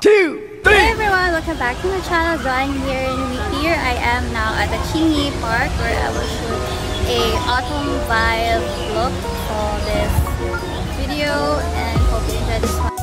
two, three. Hey everyone, welcome back to my channel. Jhoan here and here I am now at the Chingy Park where I will shoot a autumn vibe look for this video and hope you enjoy this one.